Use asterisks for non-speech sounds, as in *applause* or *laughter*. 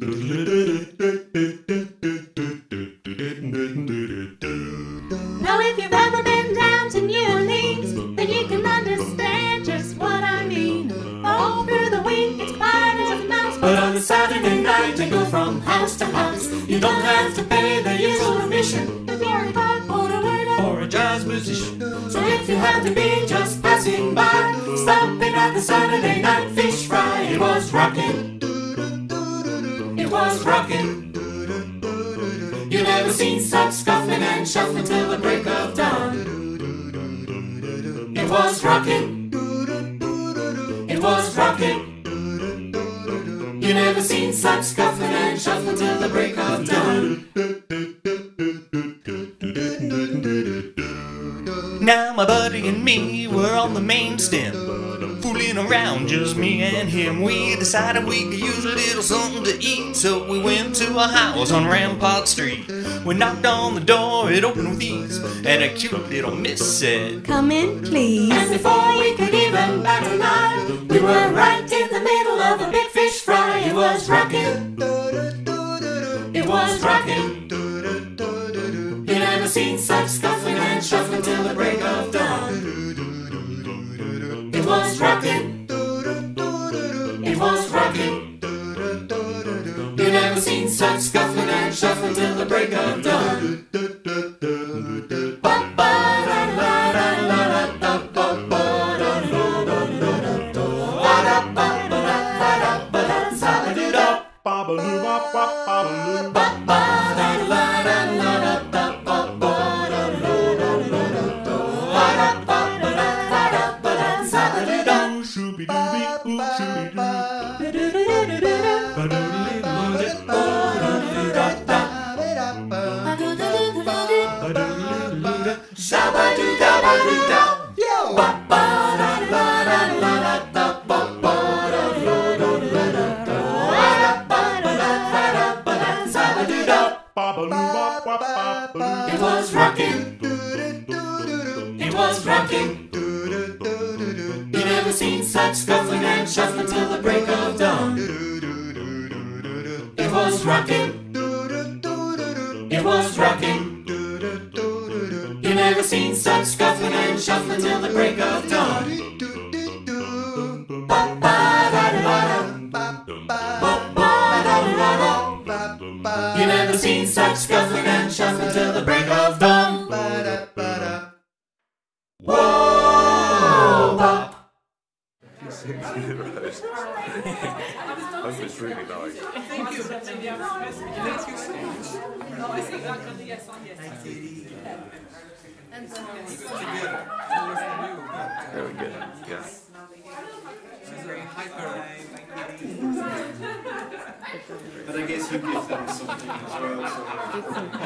Now, if you've ever been down to New Orleans, then you can understand just what I mean. All through the week, it's quiet as a mouse, but on a Saturday night, you go from house to house. You don't have to pay the usual admission if you're a waiter or a jazz musician. So if you have to be just passing by, stopping at the Saturday night fish fry, it was rocking. Seen such scuffling and shuffling till the break of dawn. It was rocking. It was rocking. You never seen such scuffling and shuffling till the break of dawn. Now my buddy and me were on the main stem, fooling around, just me and him. We decided we could use a little something to eat, so we went to a house on Rampart Street. We knocked on the door, it opened with ease, and a cute little miss said, Come in, please. And before we could even bat an eye, we were right in the middle of a big fish fry. It was rocking. It was rocking. You never seen such scuffling never seen scuffling and shuffling till the break of dawn. It was rocking. It was rocking. You never seen such scuffling and shuffling till the break of dawn. It was rocking. It was rocking. You never seen such scuffling and shuffling till the break of dawn. You never seen such scuffling and shuffling till the break of dawn. Whoa! Bop. Hope it's really nice. There we go. Yeah. But I guess you give them something as well. So. *laughs*